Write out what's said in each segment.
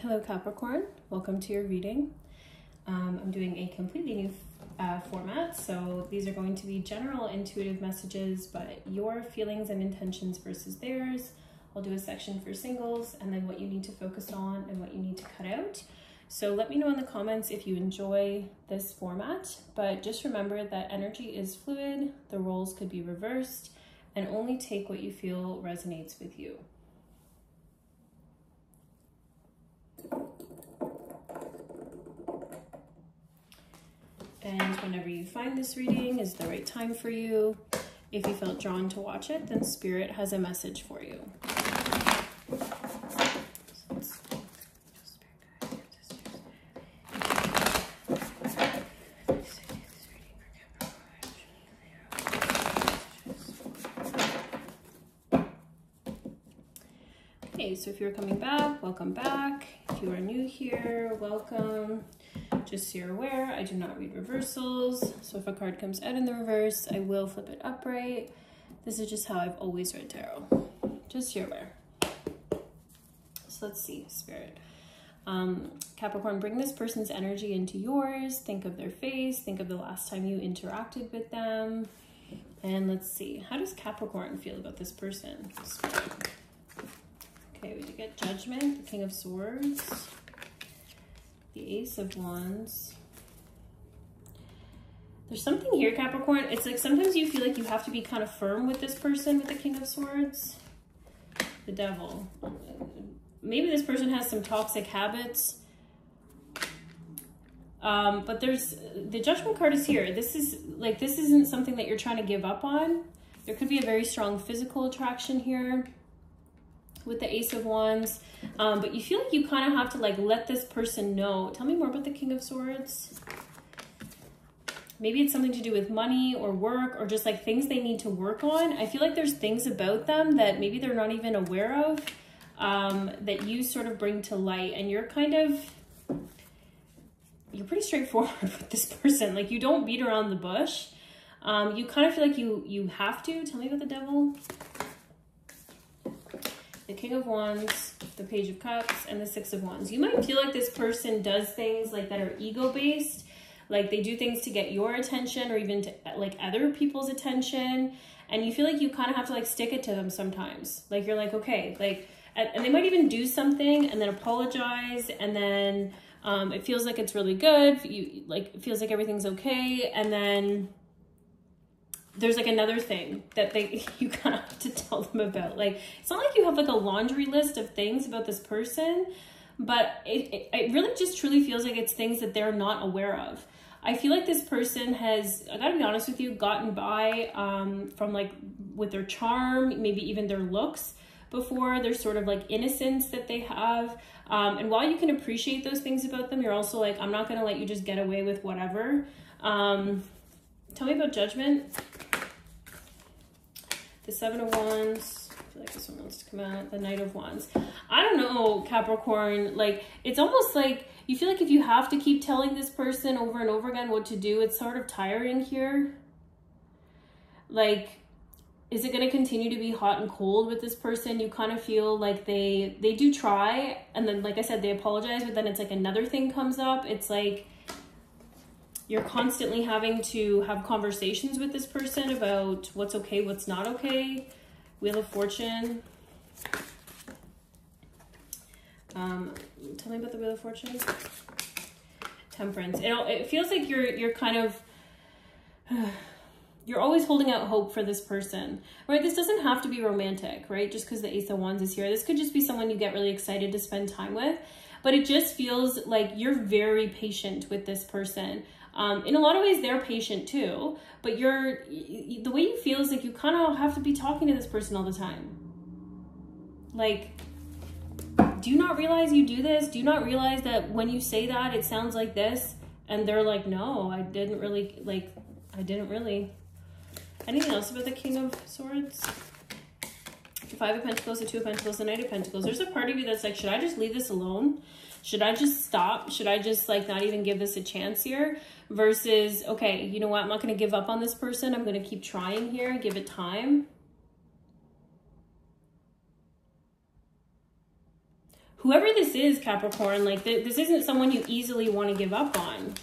Hello Capricorn, welcome to your reading. Um, I'm doing a completely new uh, format, so these are going to be general intuitive messages, but your feelings and intentions versus theirs. I'll do a section for singles and then what you need to focus on and what you need to cut out. So let me know in the comments if you enjoy this format, but just remember that energy is fluid, the roles could be reversed, and only take what you feel resonates with you. And whenever you find this reading is the right time for you, if you felt drawn to watch it, then Spirit has a message for you. Okay, so if you're coming back, welcome back. If you are new here, welcome. Just so you're aware, I do not read reversals. So if a card comes out in the reverse, I will flip it upright. This is just how I've always read tarot. Just so you're aware. So let's see, Spirit. Um, Capricorn, bring this person's energy into yours. Think of their face. Think of the last time you interacted with them. And let's see, how does Capricorn feel about this person? Spirit. Okay, we get Judgment, the King of Swords, the Ace of Wands. There's something here, Capricorn. It's like sometimes you feel like you have to be kind of firm with this person with the King of Swords. The Devil. Maybe this person has some toxic habits. Um, but there's, the Judgment card is here. This is, like, this isn't something that you're trying to give up on. There could be a very strong physical attraction here with the Ace of Wands. Um, but you feel like you kind of have to like let this person know. Tell me more about the King of Swords. Maybe it's something to do with money or work or just like things they need to work on. I feel like there's things about them that maybe they're not even aware of um, that you sort of bring to light and you're kind of, you're pretty straightforward with this person. Like you don't beat around the bush. Um, you kind of feel like you, you have to. Tell me about the devil the King of Wands, the Page of Cups, and the Six of Wands. You might feel like this person does things like that are ego-based, like they do things to get your attention or even to like other people's attention. And you feel like you kind of have to like stick it to them sometimes. Like you're like, okay, like, and they might even do something and then apologize and then um, it feels like it's really good. You like, it feels like everything's okay. And then there's like another thing that they you kind of have to tell them about. Like it's not like you have like a laundry list of things about this person, but it, it, it really just truly feels like it's things that they're not aware of. I feel like this person has, I gotta be honest with you, gotten by um, from like with their charm, maybe even their looks before. There's sort of like innocence that they have. Um, and while you can appreciate those things about them, you're also like, I'm not gonna let you just get away with whatever. Um, tell me about judgment. The Seven of Wands. I feel like this one wants to come out. The Knight of Wands. I don't know, Capricorn. Like, it's almost like you feel like if you have to keep telling this person over and over again what to do, it's sort of tiring here. Like, is it going to continue to be hot and cold with this person? You kind of feel like they they do try, and then, like I said, they apologize, but then it's like another thing comes up. It's like you're constantly having to have conversations with this person about what's okay, what's not okay. Wheel of Fortune. Um, tell me about the Wheel of Fortune. Temperance. It, it feels like you're you're kind of you're always holding out hope for this person, right? This doesn't have to be romantic, right? Just because the Ace of Wands is here. This could just be someone you get really excited to spend time with. But it just feels like you're very patient with this person. Um, in a lot of ways, they're patient too, but you're the way you feel is like you kind of have to be talking to this person all the time. Like, do you not realize you do this? Do you not realize that when you say that, it sounds like this? And they're like, no, I didn't really, like, I didn't really. Anything else about the King of Swords? The Five of Pentacles, the Two of Pentacles, the Knight of Pentacles. There's a part of you that's like, should I just leave this alone? Should I just stop? Should I just like not even give this a chance here? Versus, okay, you know what? I'm not going to give up on this person. I'm going to keep trying here, give it time. whoever this is, Capricorn, like th this isn't someone you easily want to give up on.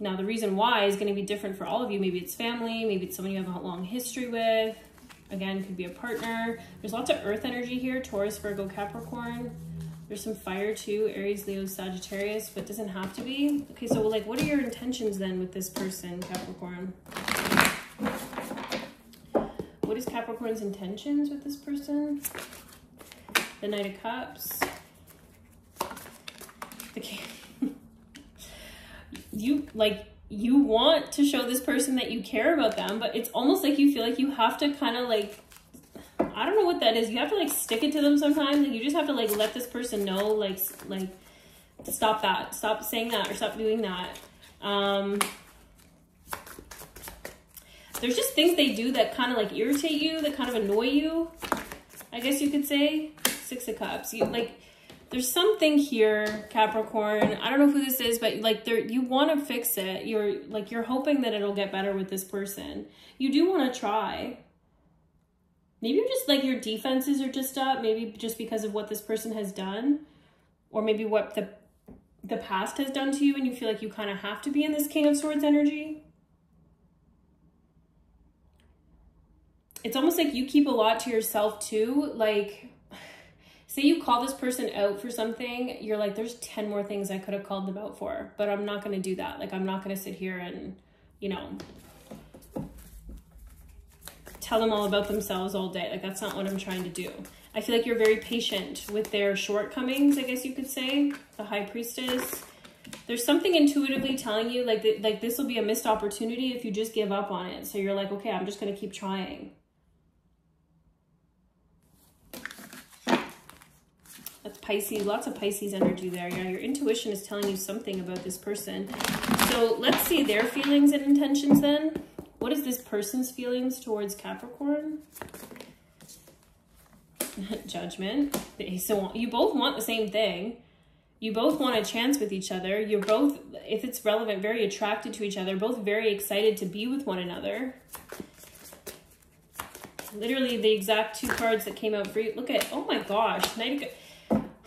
Now, the reason why is going to be different for all of you. Maybe it's family, maybe it's someone you have a long history with. Again, could be a partner. There's lots of earth energy here, Taurus, Virgo, Capricorn. There's some fire too, Aries, Leo, Sagittarius, but doesn't have to be. Okay, so like, what are your intentions then with this person, Capricorn? What is Capricorn's intentions with this person? The Knight of Cups. The King. You like you want to show this person that you care about them, but it's almost like you feel like you have to kind of like I don't know what that is. You have to like stick it to them sometimes. Like you just have to like let this person know like like stop that. Stop saying that or stop doing that. Um there's just things they do that kind of like irritate you, that kind of annoy you. I guess you could say. Six of Cups. You like there's something here, Capricorn. I don't know who this is, but like there you want to fix it. You're like you're hoping that it'll get better with this person. You do want to try. Maybe you're just like your defenses are just up, maybe just because of what this person has done or maybe what the the past has done to you and you feel like you kind of have to be in this King of Swords energy. It's almost like you keep a lot to yourself too, like say you call this person out for something, you're like, there's 10 more things I could have called them out for, but I'm not going to do that. Like, I'm not going to sit here and, you know, tell them all about themselves all day. Like, that's not what I'm trying to do. I feel like you're very patient with their shortcomings, I guess you could say. The High Priestess. There's something intuitively telling you, like, like this will be a missed opportunity if you just give up on it. So you're like, okay, I'm just going to keep trying. Pisces, lots of Pisces energy there. Yeah, your intuition is telling you something about this person. So let's see their feelings and intentions then. What is this person's feelings towards Capricorn? Judgment. So you both want the same thing. You both want a chance with each other. You're both, if it's relevant, very attracted to each other. Both very excited to be with one another. Literally the exact two cards that came out for you. Look at, oh my gosh. Knight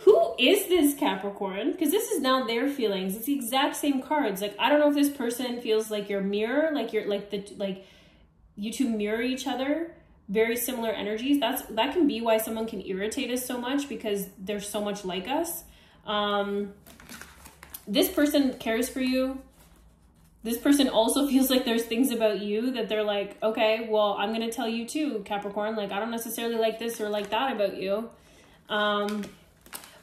who is this Capricorn? Because this is now their feelings. It's the exact same cards. Like, I don't know if this person feels like your mirror, like you're like the, like you two mirror each other, very similar energies. That's, that can be why someone can irritate us so much because they're so much like us. Um, this person cares for you. This person also feels like there's things about you that they're like, okay, well, I'm going to tell you too, Capricorn. Like, I don't necessarily like this or like that about you. Um,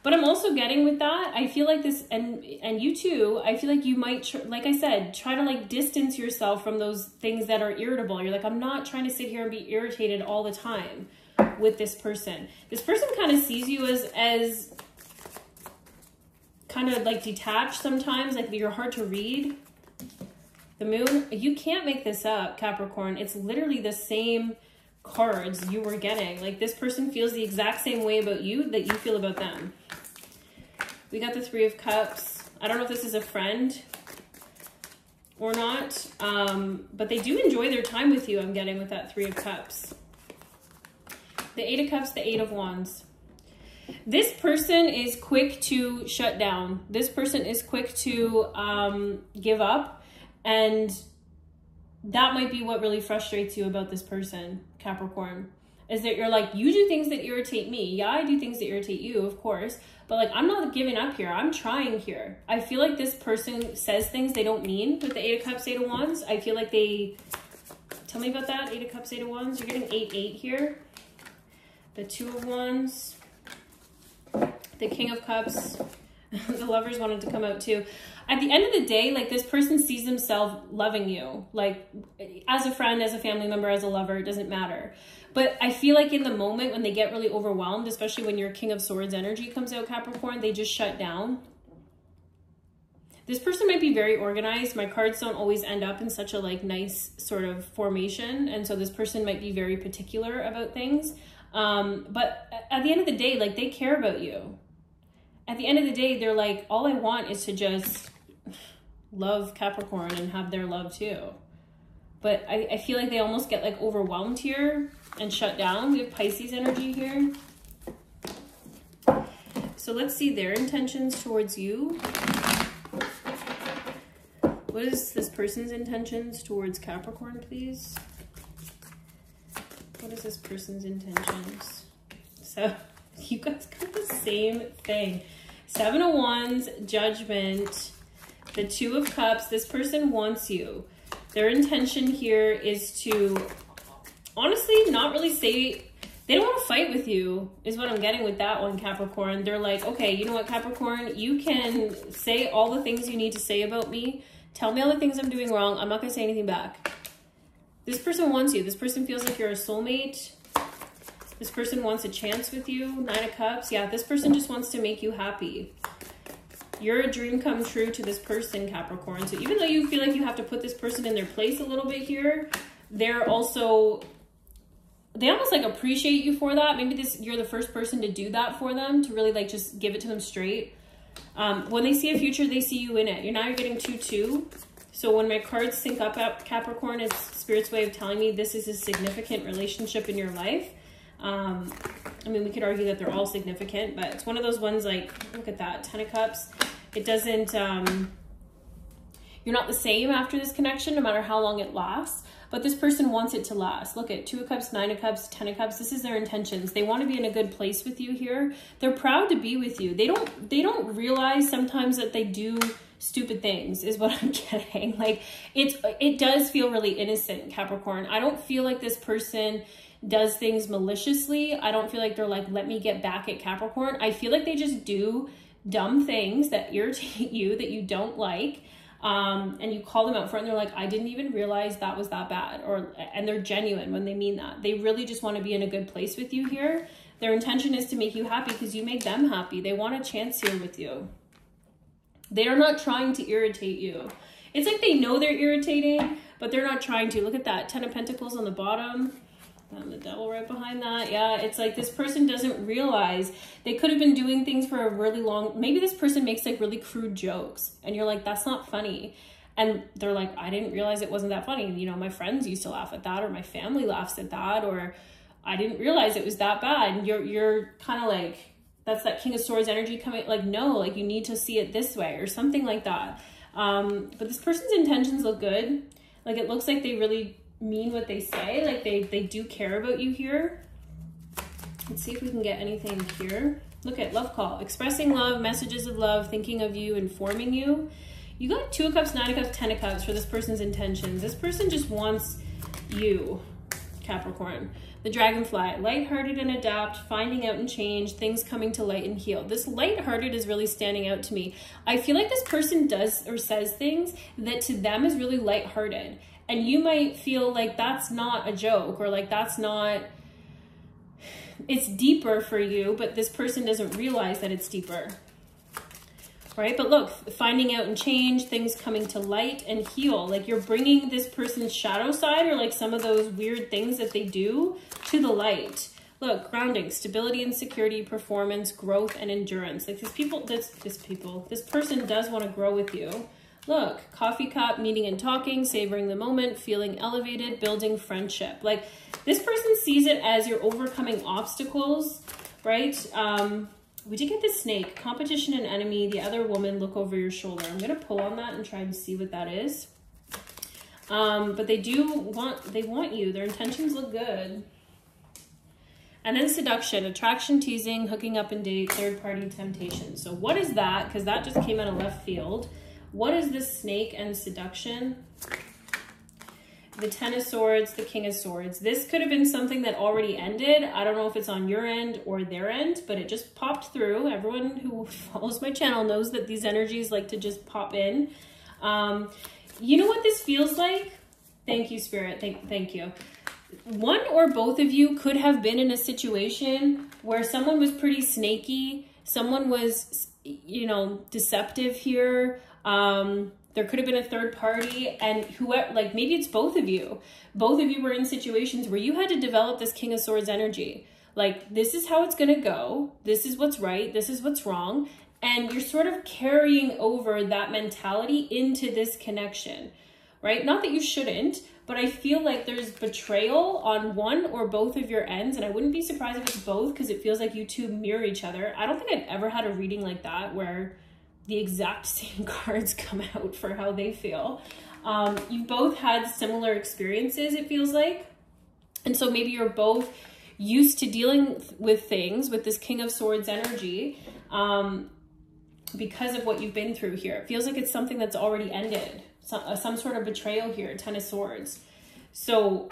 but I'm also getting with that. I feel like this, and and you too. I feel like you might, like I said, try to like distance yourself from those things that are irritable. You're like, I'm not trying to sit here and be irritated all the time with this person. This person kind of sees you as as kind of like detached sometimes. Like you're hard to read. The moon, you can't make this up, Capricorn. It's literally the same cards you were getting. Like this person feels the exact same way about you that you feel about them. We got the Three of Cups. I don't know if this is a friend or not, um, but they do enjoy their time with you, I'm getting with that Three of Cups. The Eight of Cups, the Eight of Wands. This person is quick to shut down. This person is quick to um, give up. And that might be what really frustrates you about this person, Capricorn is that you're like, you do things that irritate me. Yeah, I do things that irritate you, of course, but like, I'm not giving up here. I'm trying here. I feel like this person says things they don't mean with the Eight of Cups, Eight of Wands. I feel like they, tell me about that, Eight of Cups, Eight of Wands. You're getting eight, eight here. The Two of Wands, the King of Cups, the lovers wanted to come out too. At the end of the day, like this person sees themselves loving you, like as a friend, as a family member, as a lover, it doesn't matter. But I feel like in the moment when they get really overwhelmed, especially when your King of Swords energy comes out, Capricorn, they just shut down. This person might be very organized. My cards don't always end up in such a like nice sort of formation. And so this person might be very particular about things. Um, but at the end of the day, like they care about you. At the end of the day, they're like, all I want is to just love Capricorn and have their love too. But I, I feel like they almost get like overwhelmed here and shut down. We have Pisces energy here. So let's see their intentions towards you. What is this person's intentions towards Capricorn, please? What is this person's intentions? So you guys got the same thing. Seven of Wands, Judgment, the Two of Cups. This person wants you. Their intention here is to honestly not really say they don't want to fight with you is what i'm getting with that one capricorn. They're like okay you know what capricorn? You can say all the things you need to say about me. Tell me all the things i'm doing wrong. I'm not to say anything back. This person wants you. This person feels like you're a soulmate this person wants a chance with you nine of cups yeah this person just wants to make you happy you're a dream come true to this person capricorn so even though you feel like you have to put this person in their place a little bit here they're also they almost like appreciate you for that. Maybe this you're the first person to do that for them to really like just give it to them straight. Um, when they see a future, they see you in it. You're now you're getting two two. So when my cards sync up at Capricorn, it's Spirit's way of telling me this is a significant relationship in your life. Um, I mean, we could argue that they're all significant, but it's one of those ones like, look at that, Ten of Cups. It doesn't, um, you're not the same after this connection, no matter how long it lasts but this person wants it to last. Look at Two of Cups, Nine of Cups, Ten of Cups. This is their intentions. They want to be in a good place with you here. They're proud to be with you. They don't, they don't realize sometimes that they do stupid things is what I'm getting. Like it's, it does feel really innocent, Capricorn. I don't feel like this person does things maliciously. I don't feel like they're like, let me get back at Capricorn. I feel like they just do dumb things that irritate you that you don't like um, and you call them out front and they're like i didn't even realize that was that bad or and they're genuine when they mean that they really just want to be in a good place with you here their intention is to make you happy because you make them happy they want a chance here with you they are not trying to irritate you it's like they know they're irritating but they're not trying to look at that ten of pentacles on the bottom and the devil right behind that. Yeah, it's like this person doesn't realize they could have been doing things for a really long, maybe this person makes like really crude jokes and you're like, that's not funny. And they're like, I didn't realize it wasn't that funny. You know, my friends used to laugh at that or my family laughs at that or I didn't realize it was that bad. And you're, you're kind of like, that's that King of Swords energy coming, like, no, like you need to see it this way or something like that. Um, but this person's intentions look good. Like it looks like they really mean what they say. Like they, they do care about you here. Let's see if we can get anything here. Look at love call. Expressing love, messages of love, thinking of you, informing you. You got two of cups, nine of cups, ten of cups for this person's intentions. This person just wants you, Capricorn. The dragonfly, lighthearted and adapt, finding out and change, things coming to light and heal. This lighthearted is really standing out to me. I feel like this person does or says things that to them is really lighthearted and you might feel like that's not a joke or like that's not it's deeper for you but this person doesn't realize that it's deeper right? But look finding out and change things coming to light and heal. Like you're bringing this person's shadow side or like some of those weird things that they do to the light. Look grounding stability and security performance growth and endurance. Like these people this this people this person does want to grow with you. Look, coffee cup, meeting and talking, savoring the moment, feeling elevated, building friendship. Like this person sees it as you're overcoming obstacles, right? Um, we did get the snake, competition and enemy, the other woman, look over your shoulder. I'm going to pull on that and try and see what that is. Um, but they do want, they want you. Their intentions look good. And then seduction, attraction, teasing, hooking up and date, third party temptation. So what is that? Because that just came out of left field. What is this snake and seduction? The Ten of Swords, the King of Swords. This could have been something that already ended. I don't know if it's on your end or their end, but it just popped through. Everyone who follows my channel knows that these energies like to just pop in. Um, you know what this feels like? Thank you, Spirit. Thank, thank you. One or both of you could have been in a situation where someone was pretty snaky. Someone was, you know, deceptive here um, there could have been a third party and whoever, like maybe it's both of you. Both of you were in situations where you had to develop this King of Swords energy. Like, this is how it's going to go. This is what's right. This is what's wrong. And you're sort of carrying over that mentality into this connection, right? Not that you shouldn't, but I feel like there's betrayal on one or both of your ends, and I wouldn't be surprised if it's both because it feels like you two mirror each other. I don't think I've ever had a reading like that where the exact same cards come out for how they feel. Um, you both had similar experiences, it feels like. And so maybe you're both used to dealing with things with this King of Swords energy um, because of what you've been through here. It feels like it's something that's already ended, some, uh, some sort of betrayal here, Ten of Swords. So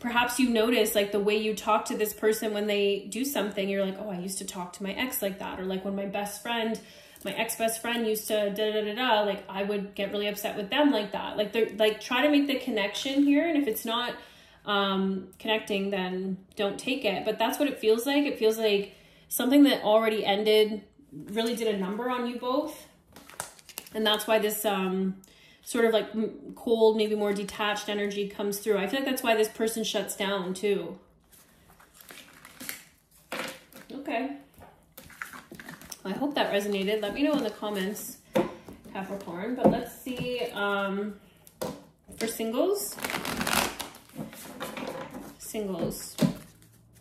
perhaps you notice like the way you talk to this person when they do something, you're like, oh, I used to talk to my ex like that. Or like when my best friend my ex-best friend used to da da da da like I would get really upset with them like that. Like they're like try to make the connection here and if it's not um connecting then don't take it. But that's what it feels like. It feels like something that already ended really did a number on you both. And that's why this um sort of like cold, maybe more detached energy comes through. I feel like that's why this person shuts down too. Okay. I hope that resonated. Let me know in the comments, Capricorn. But let's see um, for singles. Singles.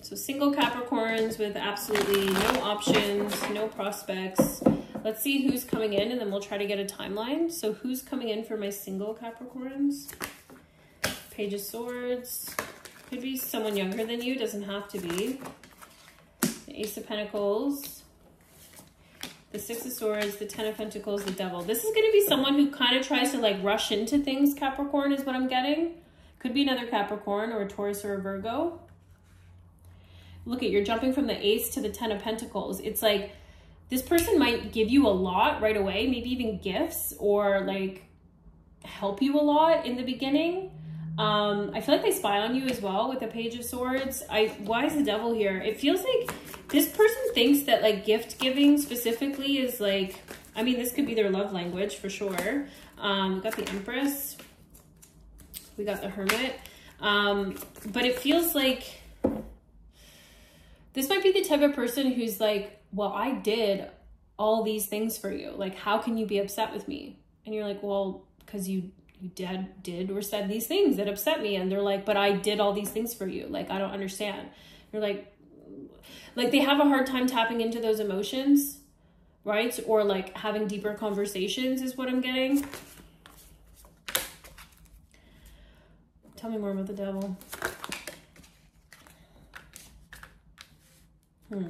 So single Capricorns with absolutely no options, no prospects. Let's see who's coming in and then we'll try to get a timeline. So who's coming in for my single Capricorns? Page of Swords. Could be someone younger than you, doesn't have to be. The Ace of Pentacles the Six of Swords, the Ten of Pentacles, the Devil. This is going to be someone who kind of tries to like rush into things, Capricorn, is what I'm getting. Could be another Capricorn or a Taurus or a Virgo. Look at, you're jumping from the Ace to the Ten of Pentacles. It's like this person might give you a lot right away, maybe even gifts or like help you a lot in the beginning. Um, I feel like they spy on you as well with the Page of Swords. I Why is the Devil here? It feels like this person thinks that like gift giving specifically is like, I mean, this could be their love language for sure. Um, we got the Empress. We got the Hermit. Um, but it feels like this might be the type of person who's like, well, I did all these things for you. Like, how can you be upset with me? And you're like, well, because you you did did or said these things that upset me and they're like but i did all these things for you. Like i don't understand. You're like like they have a hard time tapping into those emotions right? Or like having deeper conversations is what i'm getting. Tell me more about the devil. Hmm.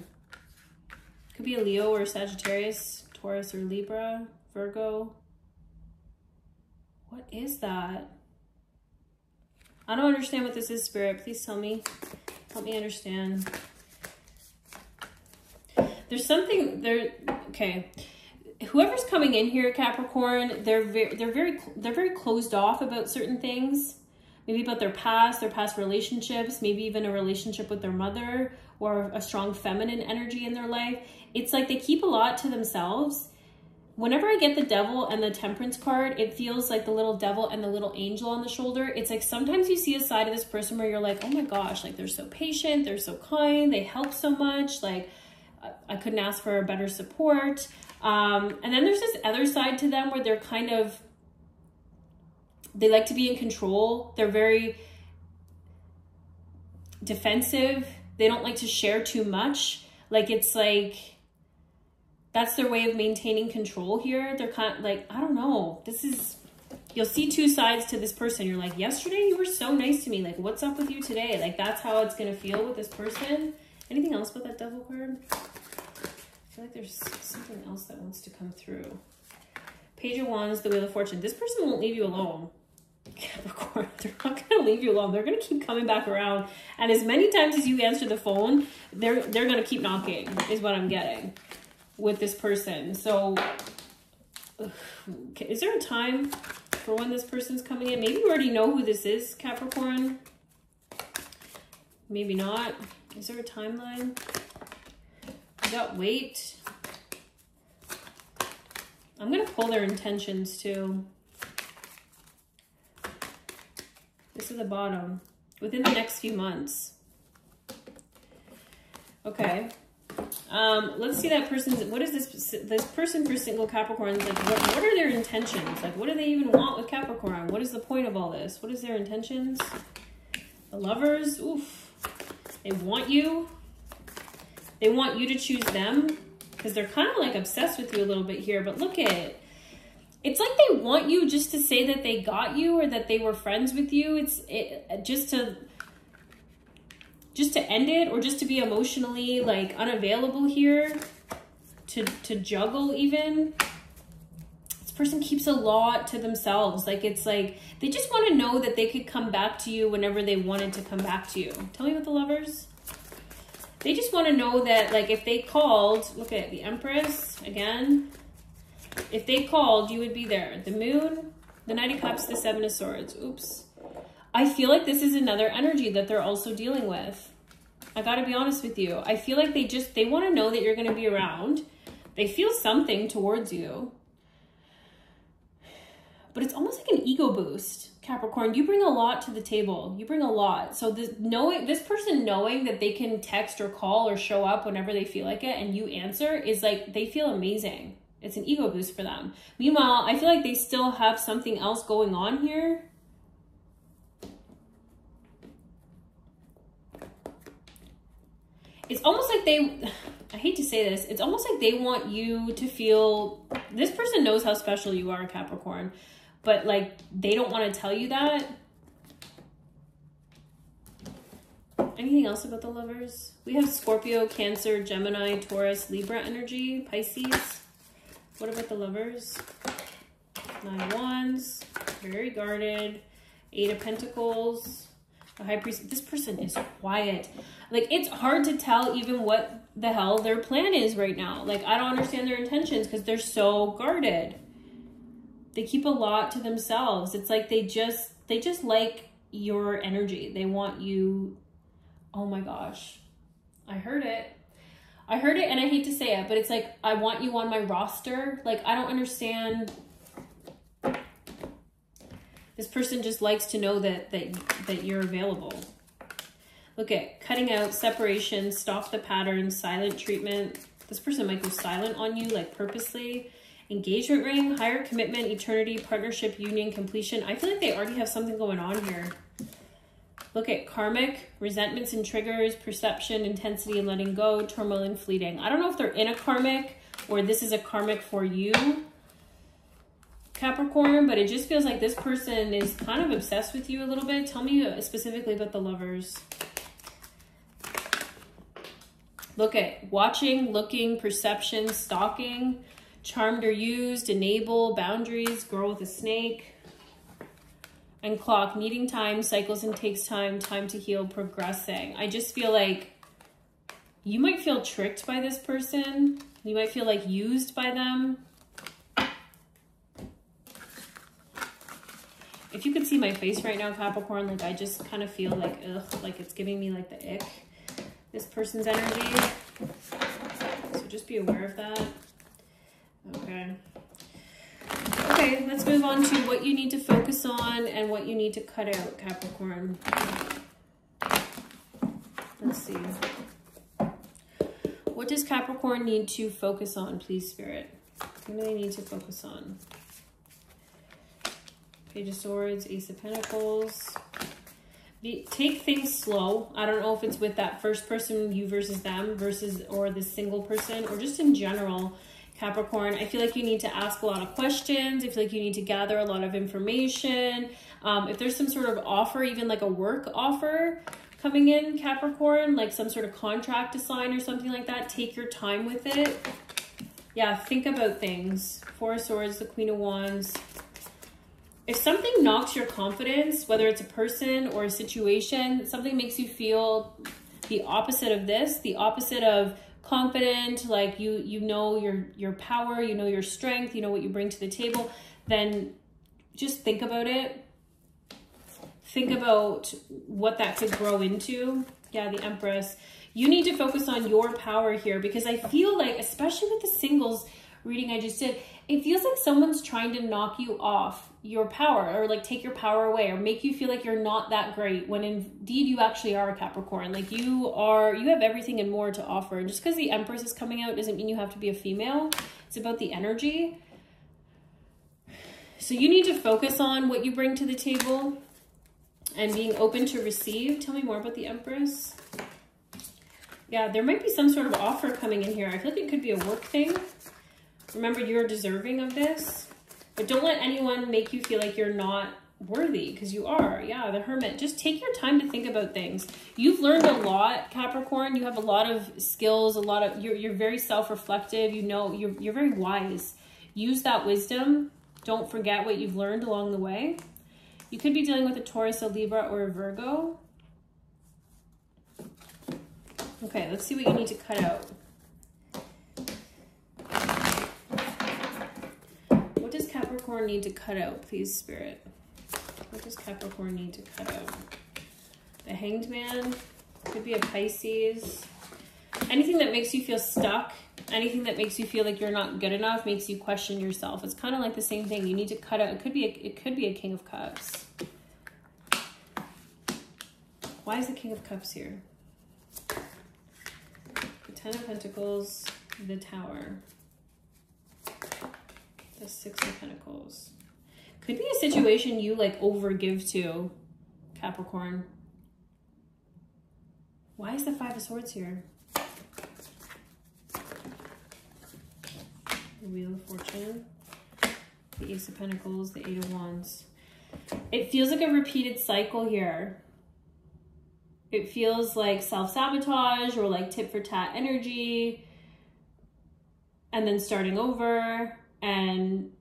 Could be a leo or sagittarius taurus or libra virgo what is that i don't understand what this is spirit please tell me help me understand there's something there. Okay. Whoever's coming in here, Capricorn, they're very, they're very, they're very closed off about certain things. Maybe about their past, their past relationships, maybe even a relationship with their mother or a strong feminine energy in their life. It's like they keep a lot to themselves whenever I get the devil and the temperance card, it feels like the little devil and the little angel on the shoulder. It's like sometimes you see a side of this person where you're like, oh my gosh, like they're so patient, they're so kind, they help so much. Like I couldn't ask for a better support. Um, and then there's this other side to them where they're kind of, they like to be in control. They're very defensive. They don't like to share too much. Like it's like, that's their way of maintaining control here. They're kind of like, I don't know. This is, you'll see two sides to this person. You're like, yesterday you were so nice to me. Like, what's up with you today? Like, that's how it's going to feel with this person. Anything else with that devil card? I feel like there's something else that wants to come through. Page of Wands, the Wheel of Fortune. This person won't leave you alone. Capricorn, they're not going to leave you alone. They're going to keep coming back around. And as many times as you answer the phone, they're, they're going to keep knocking, is what I'm getting with this person. So, is there a time for when this person's coming in? Maybe you already know who this is, Capricorn. Maybe not. Is there a timeline? got weight. I'm going to pull their intentions too. This is the bottom. Within the next few months. Okay. Um, let's see that person's, what is this, this person for single Capricorns, like, what, what are their intentions? Like, what do they even want with Capricorn? What is the point of all this? What is their intentions? The lovers, oof. They want you. They want you to choose them because they're kind of like obsessed with you a little bit here, but look at it. It's like they want you just to say that they got you or that they were friends with you. It's it, just to just to end it or just to be emotionally like unavailable here to to juggle even? This person keeps a lot to themselves. Like it's like they just want to know that they could come back to you whenever they wanted to come back to you. Tell me about the lovers. They just want to know that like if they called look at the empress again. If they called you would be there. The moon the knight of cups the seven of swords. Oops. I feel like this is another energy that they're also dealing with. I gotta be honest with you. I feel like they just, they wanna know that you're gonna be around. They feel something towards you. But it's almost like an ego boost. Capricorn, you bring a lot to the table. You bring a lot. So this knowing this person knowing that they can text or call or show up whenever they feel like it and you answer is like they feel amazing. It's an ego boost for them. Meanwhile, I feel like they still have something else going on here it's almost like they I hate to say this, it's almost like they want you to feel this person knows how special you are, Capricorn, but like they don't want to tell you that. Anything else about the lovers? We have Scorpio, Cancer, Gemini, Taurus, Libra energy, Pisces. What about the lovers? Nine of Wands, very guarded, Eight of Pentacles, the High Priest. This person is quiet. Like, it's hard to tell even what the hell their plan is right now. Like, I don't understand their intentions because they're so guarded. They keep a lot to themselves. It's like they just, they just like your energy. They want you, oh my gosh. I heard it. I heard it and I hate to say it, but it's like, I want you on my roster. Like, I don't understand this person just likes to know that that that you're available. Look at cutting out, separation, stop the pattern, silent treatment. This person might go silent on you, like purposely. Engagement ring, higher commitment, eternity, partnership, union, completion. I feel like they already have something going on here. Look at karmic, resentments and triggers, perception, intensity and letting go, turmoil and fleeting. I don't know if they're in a karmic or this is a karmic for you. Capricorn, but it just feels like this person is kind of obsessed with you a little bit. Tell me uh, specifically about the lovers. Look at watching, looking, perception, stalking, charmed or used, enable, boundaries, girl with a snake, and clock, needing time, cycles and takes time, time to heal, progressing. I just feel like you might feel tricked by this person. You might feel like used by them. If you could see my face right now, Capricorn, like I just kind of feel like, ugh, like it's giving me like the ick, this person's energy. So just be aware of that. Okay. Okay, let's move on to what you need to focus on and what you need to cut out, Capricorn. Let's see. What does Capricorn need to focus on, please, Spirit? What do they need to focus on? Page of Swords, Ace of Pentacles. Be, take things slow. I don't know if it's with that first person, you versus them, versus or the single person, or just in general, Capricorn. I feel like you need to ask a lot of questions. I feel like you need to gather a lot of information. Um, if there's some sort of offer, even like a work offer coming in, Capricorn, like some sort of contract to sign or something like that, take your time with it. Yeah, think about things. Four of Swords, the Queen of Wands, if something knocks your confidence, whether it's a person or a situation, something makes you feel the opposite of this, the opposite of confident, like you you know your your power, you know your strength, you know what you bring to the table, then just think about it. Think about what that could grow into. Yeah, the Empress. You need to focus on your power here because I feel like, especially with the singles reading I just did, it feels like someone's trying to knock you off your power or like take your power away or make you feel like you're not that great when indeed you actually are a Capricorn. Like you are, you have everything and more to offer. And just because the Empress is coming out doesn't mean you have to be a female. It's about the energy. So you need to focus on what you bring to the table and being open to receive. Tell me more about the Empress. Yeah, there might be some sort of offer coming in here. I feel like it could be a work thing. Remember, you're deserving of this. But don't let anyone make you feel like you're not worthy because you are. Yeah, the hermit. Just take your time to think about things. You've learned a lot, Capricorn. You have a lot of skills, a lot of you're you're very self-reflective. You know, you're you're very wise. Use that wisdom. Don't forget what you've learned along the way. You could be dealing with a Taurus, a Libra, or a Virgo. Okay, let's see what you need to cut out. Capricorn need to cut out, please, Spirit? What does Capricorn need to cut out? The Hanged Man. Could be a Pisces. Anything that makes you feel stuck, anything that makes you feel like you're not good enough, makes you question yourself. It's kind of like the same thing. You need to cut out. It could be a, it could be a King of Cups. Why is the King of Cups here? The Ten of Pentacles, the Tower the Six of Pentacles. Could be a situation you like overgive to, Capricorn. Why is the Five of Swords here? The Wheel of Fortune, the Ace of Pentacles, the Eight of Wands. It feels like a repeated cycle here. It feels like self-sabotage or like tit for tat energy and then starting over and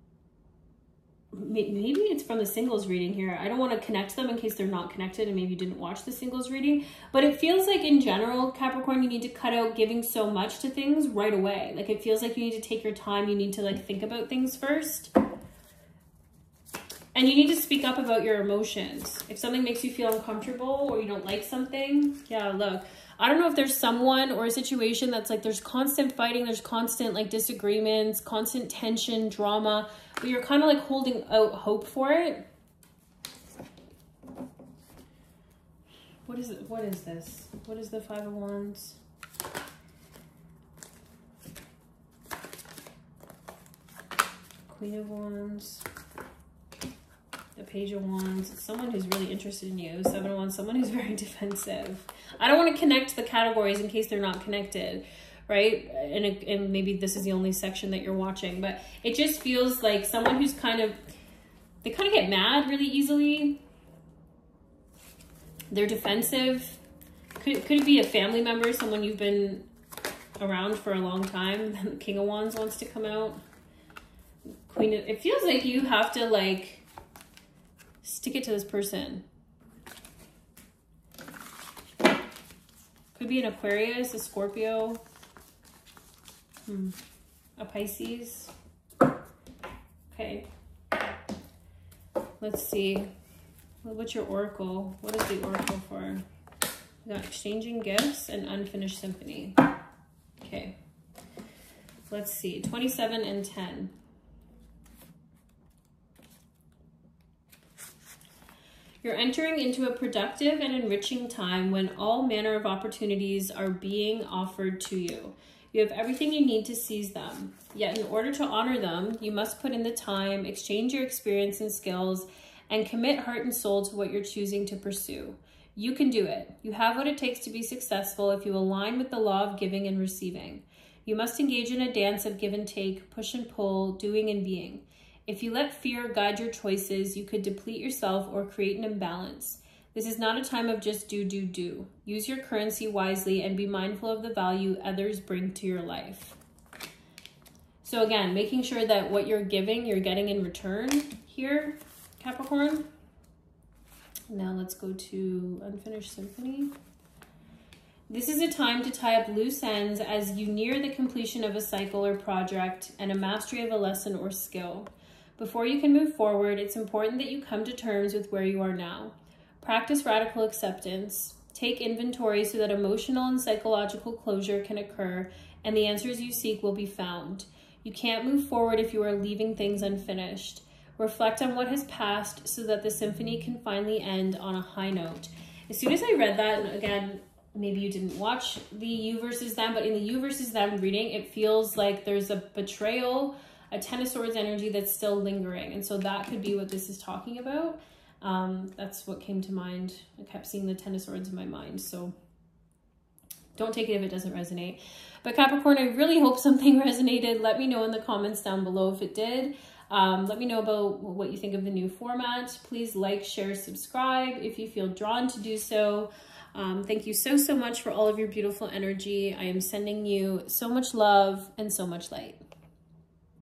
maybe it's from the singles reading here. I don't want to connect them in case they're not connected and maybe you didn't watch the singles reading. But it feels like in general, Capricorn, you need to cut out giving so much to things right away. Like it feels like you need to take your time. You need to like think about things first. And you need to speak up about your emotions. If something makes you feel uncomfortable or you don't like something, yeah, look. I don't know if there's someone or a situation that's like there's constant fighting, there's constant like disagreements, constant tension, drama, but you're kind of like holding out hope for it. What is it? What is this? What is the Five of Wands? Queen of Wands the Page of Wands, someone who's really interested in you. Seven of Wands, someone who's very defensive. I don't want to connect the categories in case they're not connected, right? And, and maybe this is the only section that you're watching, but it just feels like someone who's kind of, they kind of get mad really easily. They're defensive. Could, could it be a family member, someone you've been around for a long time? King of Wands wants to come out. Queen of, it feels like you have to like stick it to this person. Could be an Aquarius, a Scorpio, hmm. a Pisces. Okay. Let's see. What's your oracle? What is the oracle for? We got exchanging gifts and unfinished symphony. Okay. Let's see. 27 and 10. You're entering into a productive and enriching time when all manner of opportunities are being offered to you. You have everything you need to seize them. Yet in order to honor them, you must put in the time, exchange your experience and skills, and commit heart and soul to what you're choosing to pursue. You can do it. You have what it takes to be successful if you align with the law of giving and receiving. You must engage in a dance of give and take, push and pull, doing and being. If you let fear guide your choices, you could deplete yourself or create an imbalance. This is not a time of just do, do, do. Use your currency wisely and be mindful of the value others bring to your life. So again, making sure that what you're giving, you're getting in return here, Capricorn. Now let's go to Unfinished Symphony. This is a time to tie up loose ends as you near the completion of a cycle or project and a mastery of a lesson or skill. Before you can move forward, it's important that you come to terms with where you are now. Practice radical acceptance. Take inventory so that emotional and psychological closure can occur and the answers you seek will be found. You can't move forward if you are leaving things unfinished. Reflect on what has passed so that the symphony can finally end on a high note. As soon as I read that, and again, maybe you didn't watch the you versus them, but in the you versus them reading, it feels like there's a betrayal, a Ten of Swords energy that's still lingering. And so that could be what this is talking about. Um, that's what came to mind. I kept seeing the Ten of Swords in my mind. So don't take it if it doesn't resonate. But Capricorn, I really hope something resonated. Let me know in the comments down below if it did. Um, let me know about what you think of the new format. Please like, share, subscribe if you feel drawn to do so. Um, thank you so, so much for all of your beautiful energy. I am sending you so much love and so much light.